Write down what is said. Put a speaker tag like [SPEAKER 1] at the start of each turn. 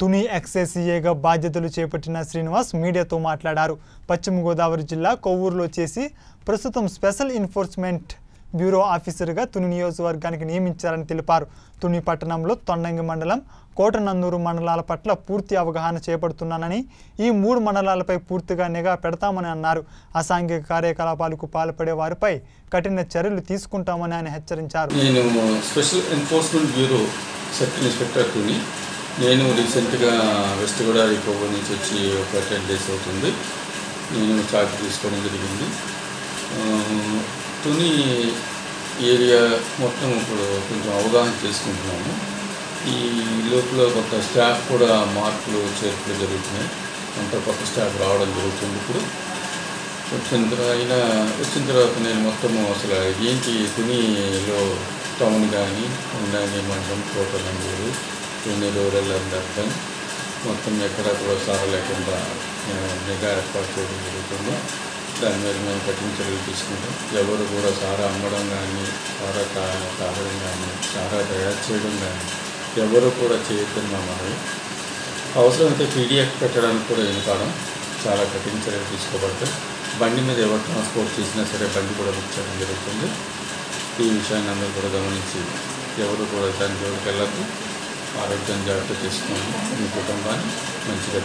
[SPEAKER 1] తుని ఎక్సైసీఏగా బాధ్యతలు చేపట్టిన శ్రీనివాస్ మీడియాతో మాట్లాడారు. పశ్చిమ గోదావరి జిల్లా కొవ్వూరులో చేసి ప్రస్తుతం స్పెషల్ ఎన్ఫోర్స్మెంట్ బ్యూరో ఆఫీసర్గా తుని నియోజకవర్గానికి నియమించారని తెలిపారు. తుని పట్టణంలో తొండంగి మండలం కోటనందూరు మండలాల పట్ల పూర్తి అవగాహన చేపడుతున్నానని ఈ మూడు మండలాలపై పూర్తిగా నిఘా పెడతామని అన్నారు. అసాంఘిక కార్యకలాపాలకు పాల్పడే వారిపై కఠిన చర్యలు తీసుకుంటామని ఆయన హెచ్చరించారు.
[SPEAKER 2] నేను special enforcement bureau circle inspector Tuni. నేను రీసెంట్గా వెస్ట్ గోదావరి కోవూరు నుంచి వచ్చి ఒక టెన్ డేస్ అవుతుంది. నేను చాట్ తీసుకోవడం జరిగింది. తుని ఏరియా మొత్తం ఇప్పుడు కొంచెం అవగాహన చేసుకుంటున్నాము. ఈ లోపల కొత్త స్టాఫ్ కూడా మార్పులు చేర్పులు జరుగుతున్నాయి. అంత కొత్త స్టాఫ్ రావడం జరుగుతుంది ఇప్పుడు. వచ్చిన తర్వాత అయినా వచ్చిన తర్వాత నేను మొత్తము అసలు ఏంటి తునిలో టౌన్ కానీ ఉండాలి మండలం కోటనందూరు అనేది ఎన్ని రోజులు అందరికీ మొత్తం ఎక్కడ కూడా లేకుండా మేము నిఘా ఏర్పాటు చేయడం జరుగుతుంది. దాని మీద మేము కఠిన చర్యలు తీసుకుంటాం. ఎవరు కూడా సారా అమ్మడం కానీ సారా తా తాగడం కానీ సారా తయారు చేయడం కానీ ఎవరు కూడా చేయొద్దని మా మనవి అవసరమైతే పీడిఎఫ్ పెట్టడానికి కూడా వెనుకాడం చాలా కఠిన చర్యలు తీసుకోబడతాయి. బండి మీద ఎవరు ట్రాన్స్పోర్ట్ చేసినా సరే బండి కూడా బుక్ చేయడం జరుగుతుంది. ఈ విషయాన్ని అందరూ కూడా గమనించి ఎవరు కూడా దాని జోలికి వెళ్ళద్దు. ఆరోగ్యం జాగ్రత్త చేసుకోండి మీ కుటుంబాన్ని మంచిగా